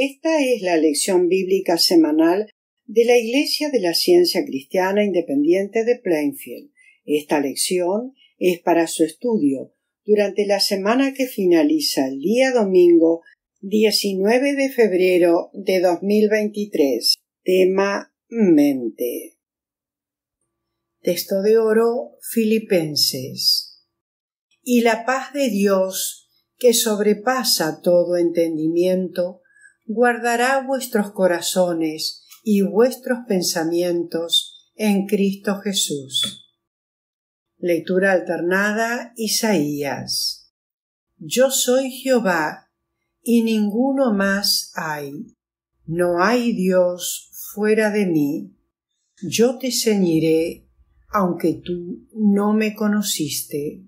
Esta es la lección bíblica semanal de la Iglesia de la Ciencia Cristiana Independiente de Plainfield. Esta lección es para su estudio durante la semana que finaliza el día domingo 19 de febrero de 2023. Tema mente. Texto de oro Filipenses. Y la paz de Dios, que sobrepasa todo entendimiento, guardará vuestros corazones y vuestros pensamientos en Cristo Jesús. Lectura alternada Isaías. Yo soy Jehová, y ninguno más hay. No hay Dios fuera de mí. Yo te ceñiré, aunque tú no me conociste,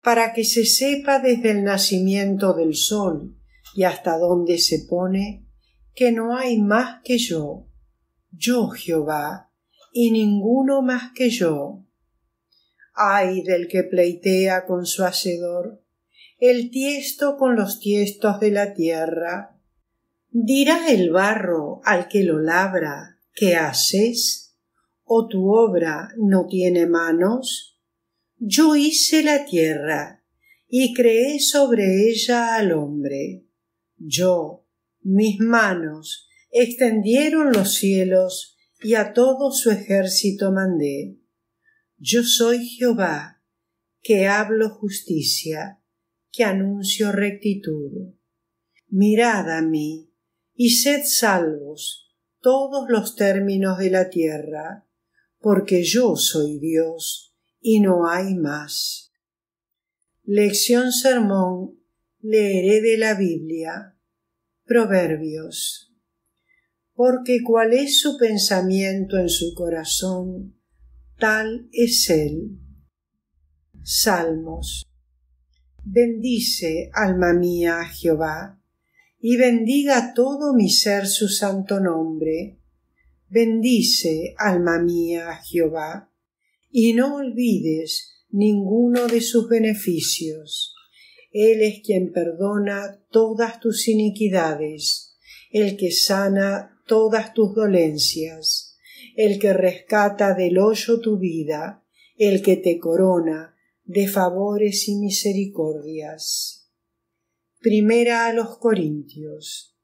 para que se sepa desde el nacimiento del sol y hasta donde se pone que no hay más que yo, yo Jehová, y ninguno más que yo ay del que pleitea con su hacedor, el tiesto con los tiestos de la tierra. Dirá el barro al que lo labra, ¿qué haces? ¿O tu obra no tiene manos? Yo hice la tierra y creé sobre ella al hombre. Yo, mis manos, extendieron los cielos y a todo su ejército mandé. Yo soy Jehová, que hablo justicia, que anuncio rectitud. Mirad a mí, y sed salvos todos los términos de la tierra, porque yo soy Dios, y no hay más. Lección Sermón leeré de la Biblia. Proverbios. Porque cuál es su pensamiento en su corazón, tal es Él. Salmos. Bendice, alma mía, Jehová, y bendiga todo mi ser su santo nombre. Bendice, alma mía, Jehová, y no olvides ninguno de sus beneficios. Él es quien perdona todas tus iniquidades, el que sana todas tus dolencias el que rescata del hoyo tu vida, el que te corona de favores y misericordias. Primera a los Corintios.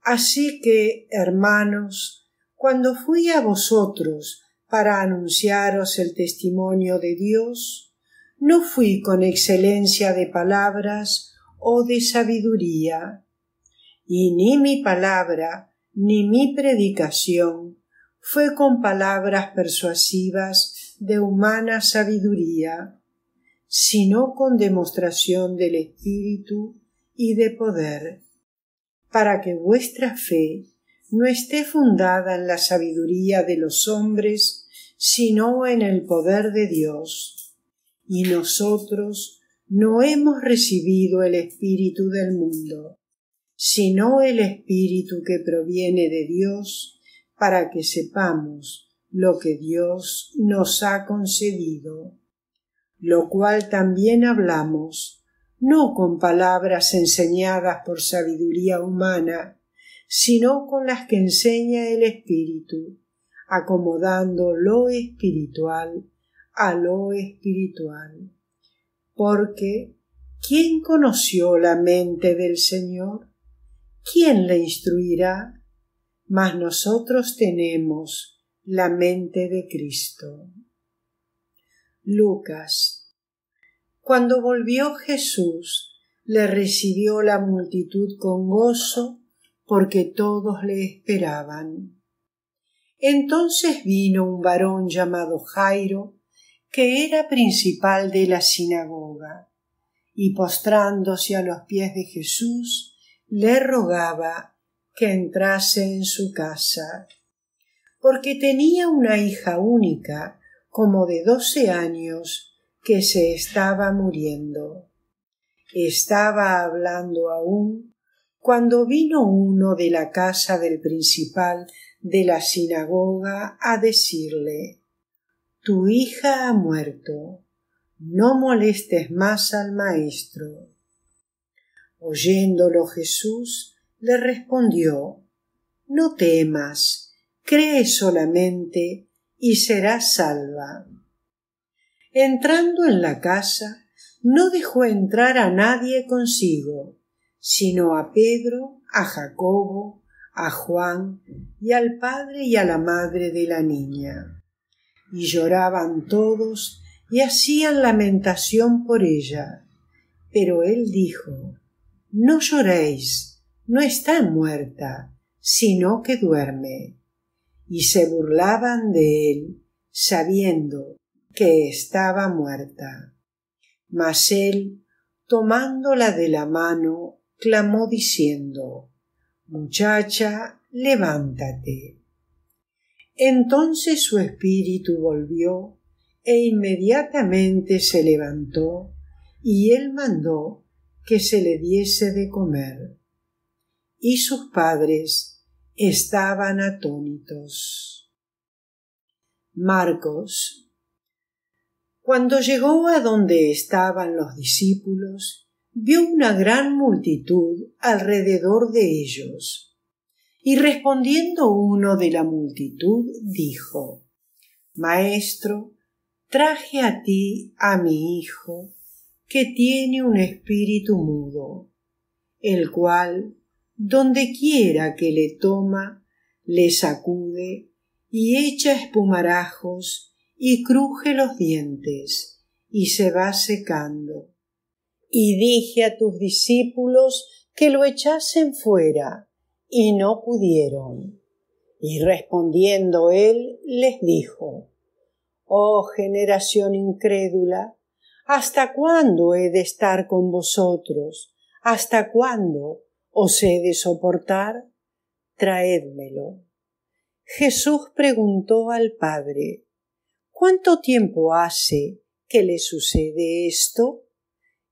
Así que, hermanos, cuando fui a vosotros para anunciaros el testimonio de Dios, no fui con excelencia de palabras o de sabiduría, y ni mi palabra ni mi predicación fue con palabras persuasivas de humana sabiduría, sino con demostración del Espíritu y de poder, para que vuestra fe no esté fundada en la sabiduría de los hombres, sino en el poder de Dios. Y nosotros no hemos recibido el Espíritu del mundo, sino el Espíritu que proviene de Dios, para que sepamos lo que Dios nos ha concedido, lo cual también hablamos, no con palabras enseñadas por sabiduría humana, sino con las que enseña el Espíritu, acomodando lo espiritual a lo espiritual. Porque, ¿quién conoció la mente del Señor? ¿Quién le instruirá? mas nosotros tenemos la mente de Cristo. Lucas. Cuando volvió Jesús, le recibió la multitud con gozo, porque todos le esperaban. Entonces vino un varón llamado Jairo, que era principal de la sinagoga, y postrándose a los pies de Jesús, le rogaba que entrase en su casa, porque tenía una hija única, como de doce años, que se estaba muriendo. Estaba hablando aún cuando vino uno de la casa del principal de la sinagoga a decirle Tu hija ha muerto, no molestes más al maestro. Oyéndolo Jesús le respondió No temas, cree solamente y serás salva. Entrando en la casa, no dejó entrar a nadie consigo, sino a Pedro, a Jacobo, a Juan y al padre y a la madre de la niña. Y lloraban todos y hacían lamentación por ella. Pero él dijo, No lloréis, no está muerta, sino que duerme. Y se burlaban de él, sabiendo que estaba muerta. Mas él, tomándola de la mano, clamó diciendo, Muchacha, levántate. Entonces su espíritu volvió e inmediatamente se levantó y él mandó que se le diese de comer. Y sus padres estaban atónitos. Marcos. Cuando llegó a donde estaban los discípulos, vio una gran multitud alrededor de ellos. Y respondiendo uno de la multitud, dijo, Maestro, traje a ti a mi hijo, que tiene un espíritu mudo, el cual, donde quiera que le toma, le sacude y echa espumarajos y cruje los dientes y se va secando. Y dije a tus discípulos que lo echasen fuera, y no pudieron. Y respondiendo él les dijo, Oh generación incrédula, ¿hasta cuándo he de estar con vosotros? ¿Hasta cuándo os he de soportar? Traédmelo. Jesús preguntó al Padre, ¿Cuánto tiempo hace que le sucede esto?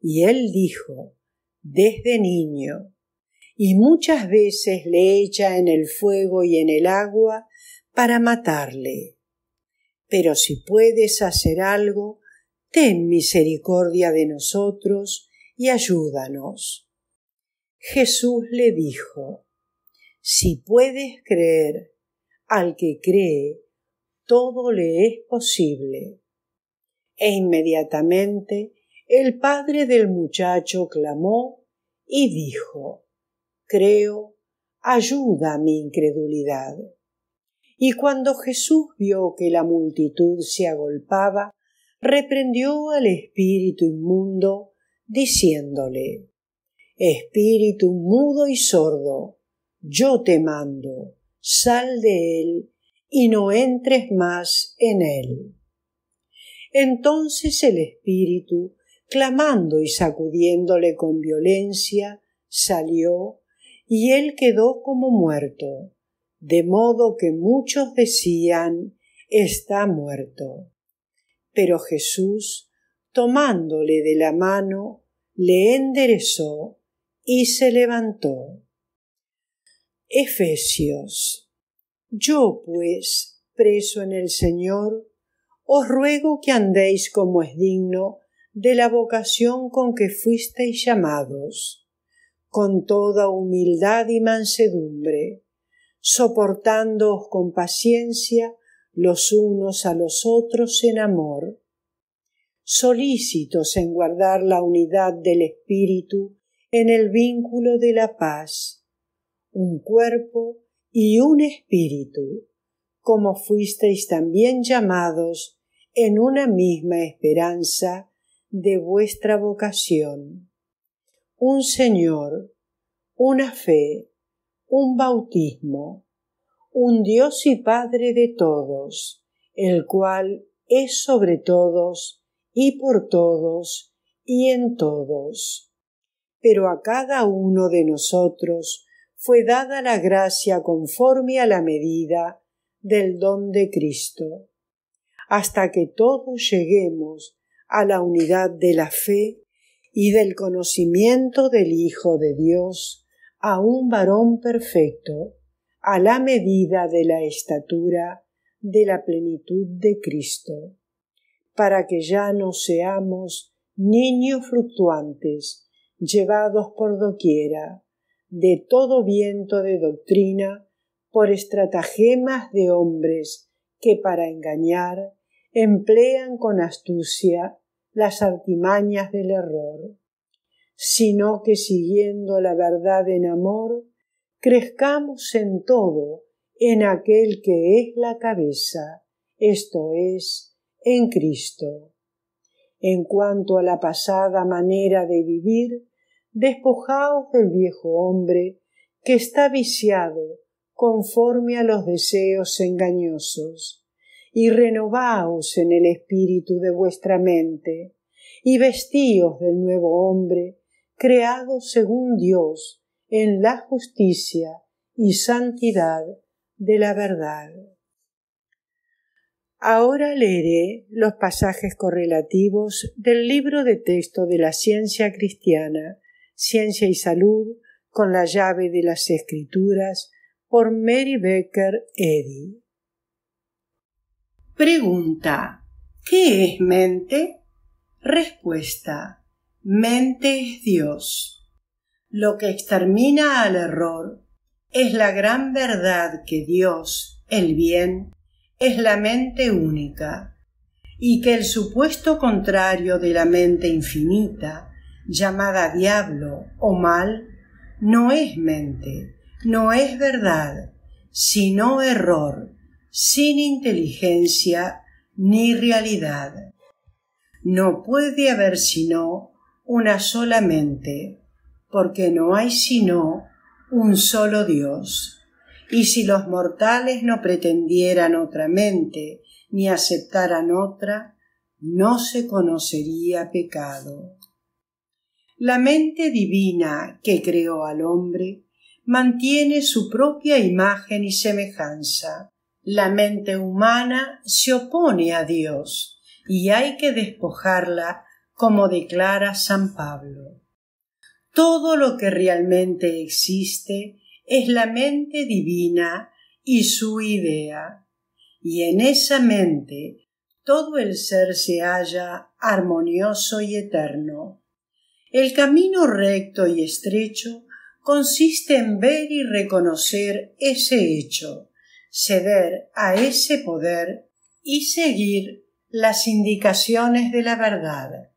Y él dijo, desde niño, y muchas veces le echa en el fuego y en el agua para matarle pero si puedes hacer algo, ten misericordia de nosotros y ayúdanos. Jesús le dijo, Si puedes creer, al que cree, todo le es posible. E inmediatamente el padre del muchacho clamó y dijo, Creo, ayuda mi incredulidad. Y cuando Jesús vio que la multitud se agolpaba, reprendió al espíritu inmundo, diciéndole Espíritu mudo y sordo, yo te mando, sal de él y no entres más en él. Entonces el espíritu, clamando y sacudiéndole con violencia, salió, y él quedó como muerto de modo que muchos decían está muerto. Pero Jesús, tomándole de la mano, le enderezó y se levantó. Efesios. Yo, pues, preso en el Señor, os ruego que andéis como es digno de la vocación con que fuisteis llamados, con toda humildad y mansedumbre, soportándoos con paciencia los unos a los otros en amor, solícitos en guardar la unidad del espíritu en el vínculo de la paz, un cuerpo y un espíritu, como fuisteis también llamados en una misma esperanza de vuestra vocación. Un Señor, una fe, un bautismo, un Dios y Padre de todos, el cual es sobre todos y por todos y en todos. Pero a cada uno de nosotros fue dada la gracia conforme a la medida del don de Cristo, hasta que todos lleguemos a la unidad de la fe y del conocimiento del Hijo de Dios, a un varón perfecto, a la medida de la estatura de la plenitud de Cristo, para que ya no seamos niños fluctuantes, llevados por doquiera, de todo viento de doctrina por estratagemas de hombres que para engañar emplean con astucia las artimañas del error, sino que siguiendo la verdad en amor, crezcamos en todo en aquel que es la cabeza, esto es, en Cristo. En cuanto a la pasada manera de vivir, despojaos del viejo hombre que está viciado conforme a los deseos engañosos, y renovaos en el espíritu de vuestra mente, y vestíos del nuevo hombre, creado según Dios, en la justicia y santidad de la verdad. Ahora leeré los pasajes correlativos del libro de texto de la ciencia cristiana, Ciencia y Salud, con la llave de las Escrituras, por Mary Becker Eddy. Pregunta. ¿Qué es mente? Respuesta. Mente es Dios. Lo que extermina al error es la gran verdad que Dios, el bien, es la mente única, y que el supuesto contrario de la mente infinita, llamada diablo o mal, no es mente, no es verdad, sino error, sin inteligencia ni realidad. No puede haber sino una sola mente, porque no hay sino un solo Dios. Y si los mortales no pretendieran otra mente, ni aceptaran otra, no se conocería pecado. La mente divina que creó al hombre mantiene su propia imagen y semejanza. La mente humana se opone a Dios y hay que despojarla como declara San Pablo. Todo lo que realmente existe es la mente divina y su idea, y en esa mente todo el ser se halla armonioso y eterno. El camino recto y estrecho consiste en ver y reconocer ese hecho, ceder a ese poder y seguir las indicaciones de la verdad.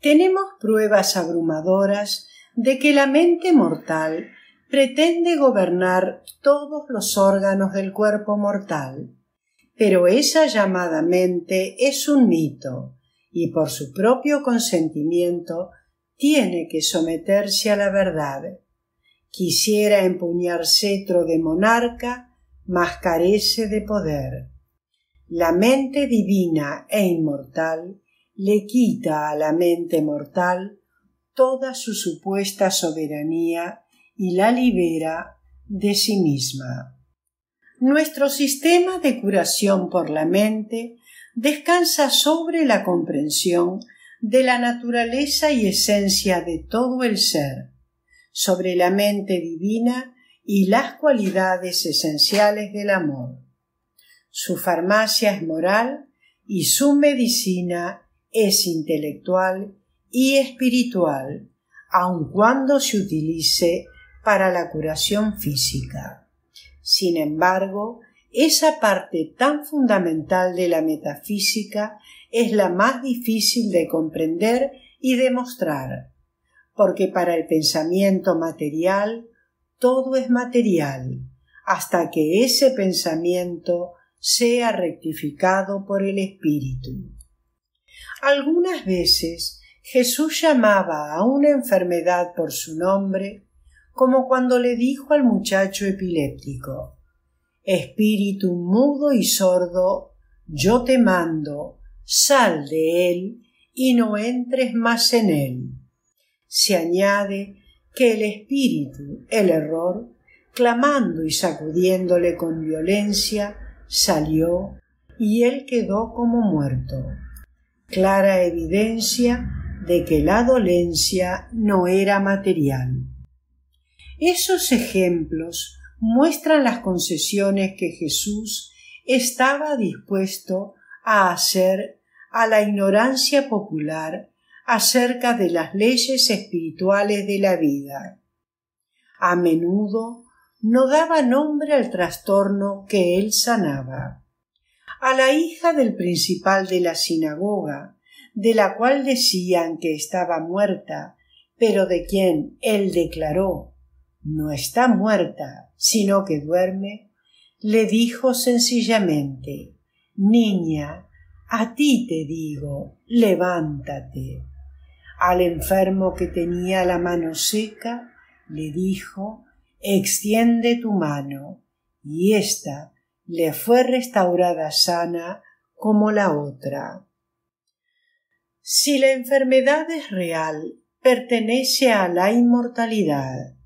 Tenemos pruebas abrumadoras de que la mente mortal pretende gobernar todos los órganos del cuerpo mortal. Pero esa llamada mente es un mito y por su propio consentimiento tiene que someterse a la verdad. Quisiera empuñar cetro de monarca, mas carece de poder. La mente divina e inmortal le quita a la mente mortal toda su supuesta soberanía y la libera de sí misma. Nuestro sistema de curación por la mente descansa sobre la comprensión de la naturaleza y esencia de todo el ser, sobre la mente divina y las cualidades esenciales del amor. Su farmacia es moral y su medicina es intelectual y espiritual, aun cuando se utilice para la curación física. Sin embargo, esa parte tan fundamental de la metafísica es la más difícil de comprender y demostrar, porque para el pensamiento material todo es material, hasta que ese pensamiento sea rectificado por el Espíritu. Algunas veces Jesús llamaba a una enfermedad por su nombre como cuando le dijo al muchacho epiléptico Espíritu mudo y sordo, yo te mando, sal de él y no entres más en él. Se añade que el espíritu, el error, clamando y sacudiéndole con violencia, salió y él quedó como muerto. Clara evidencia de que la dolencia no era material. Esos ejemplos muestran las concesiones que Jesús estaba dispuesto a hacer a la ignorancia popular acerca de las leyes espirituales de la vida. A menudo no daba nombre al trastorno que él sanaba. A la hija del principal de la sinagoga, de la cual decían que estaba muerta, pero de quien él declaró no está muerta, sino que duerme, le dijo sencillamente Niña, a ti te digo, levántate. Al enfermo que tenía la mano seca, le dijo Extiende tu mano, y ésta le fue restaurada sana como la otra. Si la enfermedad es real, pertenece a la inmortalidad.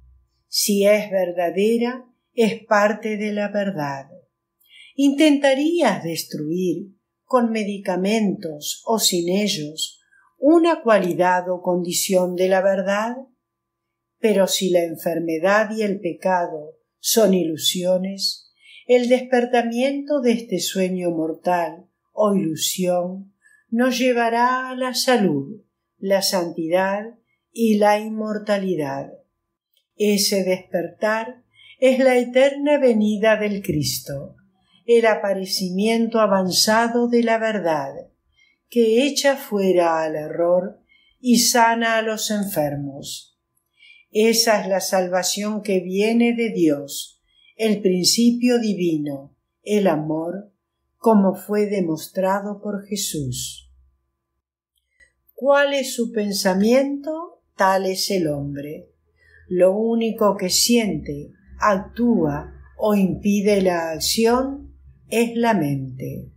Si es verdadera, es parte de la verdad. ¿Intentarías destruir, con medicamentos o sin ellos, una cualidad o condición de la verdad? Pero si la enfermedad y el pecado son ilusiones, el despertamiento de este sueño mortal o ilusión nos llevará a la salud, la santidad y la inmortalidad. Ese despertar es la eterna venida del Cristo, el aparecimiento avanzado de la verdad, que echa fuera al error y sana a los enfermos. Esa es la salvación que viene de Dios, el principio divino, el amor, como fue demostrado por Jesús. ¿Cuál es su pensamiento? Tal es el hombre. Lo único que siente, actúa o impide la acción es la mente.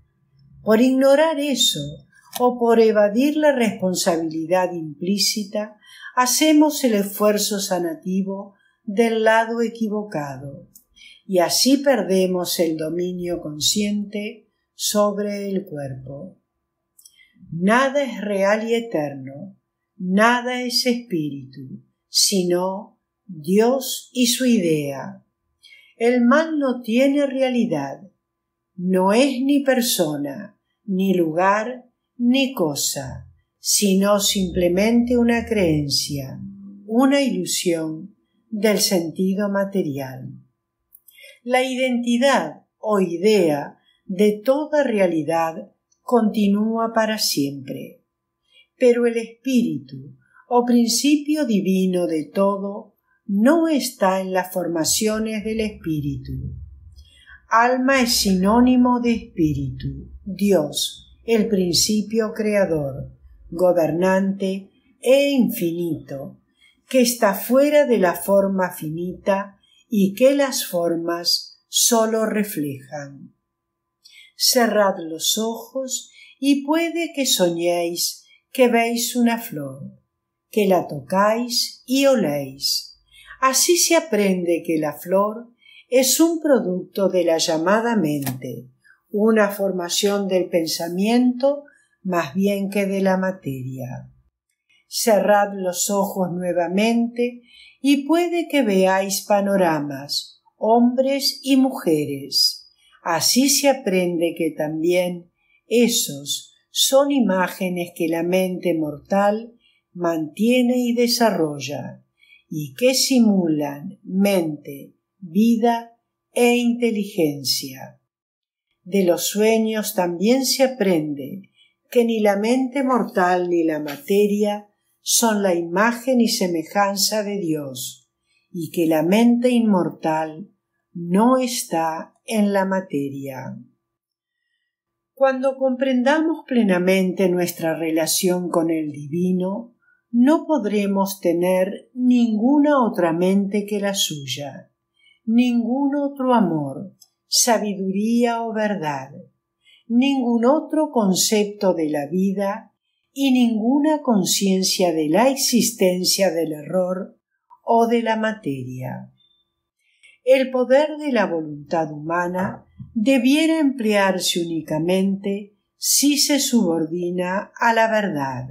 Por ignorar eso o por evadir la responsabilidad implícita, hacemos el esfuerzo sanativo del lado equivocado y así perdemos el dominio consciente sobre el cuerpo. Nada es real y eterno, nada es espíritu, sino Dios y su idea. El mal no tiene realidad, no es ni persona, ni lugar, ni cosa, sino simplemente una creencia, una ilusión del sentido material. La identidad o idea de toda realidad continúa para siempre, pero el espíritu o principio divino de todo no está en las formaciones del espíritu Alma es sinónimo de espíritu, Dios, el principio creador, gobernante e infinito, que está fuera de la forma finita y que las formas sólo reflejan. Cerrad los ojos y puede que soñéis que veis una flor, que la tocáis y oléis. Así se aprende que la flor es un producto de la llamada mente, una formación del pensamiento más bien que de la materia. Cerrad los ojos nuevamente y puede que veáis panoramas, hombres y mujeres. Así se aprende que también esos son imágenes que la mente mortal mantiene y desarrolla, y que simulan mente, vida e inteligencia. De los sueños también se aprende que ni la mente mortal ni la materia son la imagen y semejanza de Dios, y que la mente inmortal no está en la materia. Cuando comprendamos plenamente nuestra relación con el divino, no podremos tener ninguna otra mente que la suya ningún otro amor, sabiduría o verdad, ningún otro concepto de la vida y ninguna conciencia de la existencia del error o de la materia. El poder de la voluntad humana debiera emplearse únicamente si se subordina a la verdad,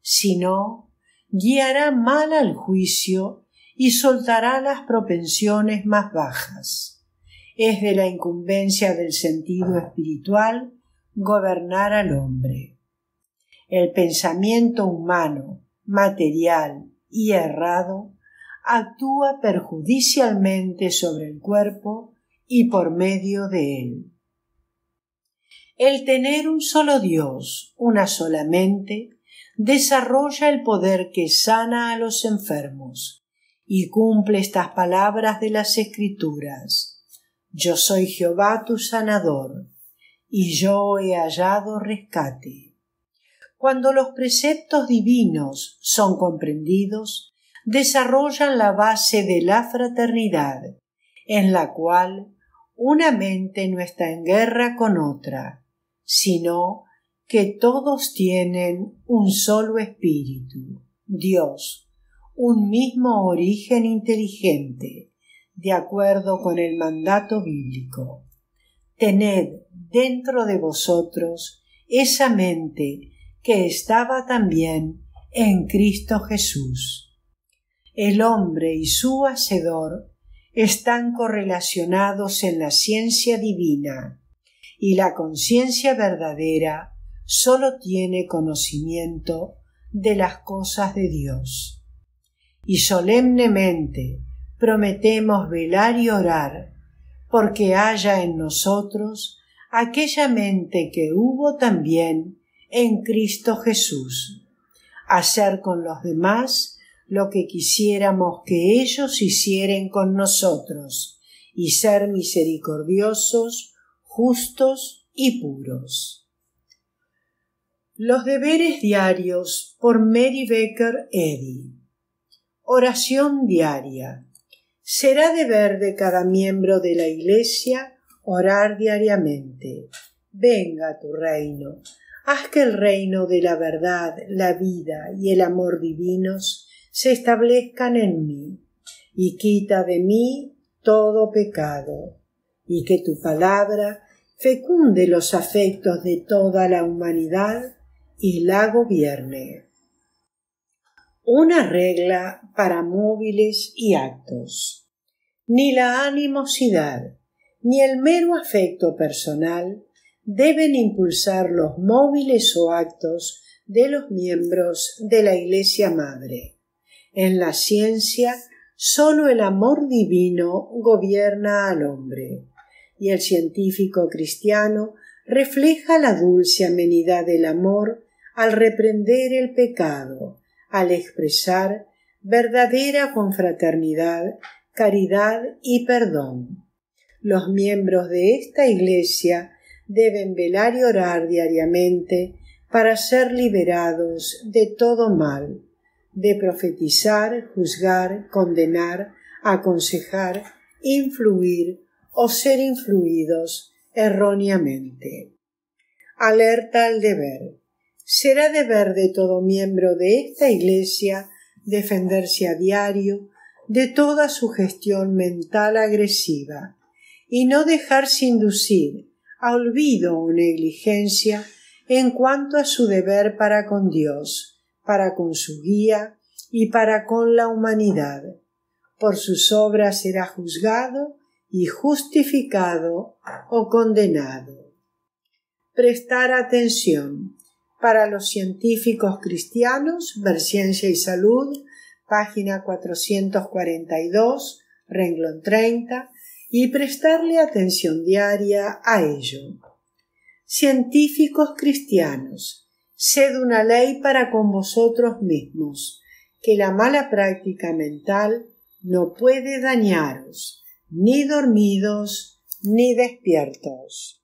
si no, guiará mal al juicio y soltará las propensiones más bajas. Es de la incumbencia del sentido espiritual gobernar al hombre. El pensamiento humano, material y errado actúa perjudicialmente sobre el cuerpo y por medio de él. El tener un solo Dios, una sola mente, desarrolla el poder que sana a los enfermos y cumple estas palabras de las Escrituras. Yo soy Jehová tu sanador, y yo he hallado rescate. Cuando los preceptos divinos son comprendidos, desarrollan la base de la fraternidad, en la cual una mente no está en guerra con otra, sino que todos tienen un solo espíritu, Dios, un mismo origen inteligente, de acuerdo con el mandato bíblico. Tened dentro de vosotros esa mente que estaba también en Cristo Jesús. El hombre y su Hacedor están correlacionados en la ciencia divina y la conciencia verdadera sólo tiene conocimiento de las cosas de Dios. Y solemnemente prometemos velar y orar porque haya en nosotros aquella mente que hubo también en Cristo Jesús, hacer con los demás lo que quisiéramos que ellos hicieren con nosotros, y ser misericordiosos, justos y puros. Los deberes diarios por Mary Baker Eddy. Oración diaria. Será deber de cada miembro de la Iglesia orar diariamente. Venga tu reino. Haz que el reino de la verdad, la vida y el amor divinos se establezcan en mí, y quita de mí todo pecado, y que tu palabra fecunde los afectos de toda la humanidad y la gobierne. Una regla para móviles y actos. Ni la animosidad, ni el mero afecto personal deben impulsar los móviles o actos de los miembros de la Iglesia Madre. En la ciencia, sólo el amor divino gobierna al hombre, y el científico cristiano refleja la dulce amenidad del amor al reprender el pecado, al expresar verdadera confraternidad, caridad y perdón. Los miembros de esta Iglesia deben velar y orar diariamente para ser liberados de todo mal, de profetizar, juzgar, condenar, aconsejar, influir o ser influidos erróneamente. Alerta al deber. Será deber de todo miembro de esta Iglesia defenderse a diario de toda sugestión mental agresiva, y no dejarse inducir a olvido o negligencia en cuanto a su deber para con Dios, para con su guía y para con la humanidad. Por sus obras será juzgado y justificado o condenado. Prestar atención. Para los científicos cristianos, Verciencia y Salud, página 442, renglón 30, y prestarle atención diaria a ello. Científicos cristianos, sed una ley para con vosotros mismos, que la mala práctica mental no puede dañaros, ni dormidos ni despiertos.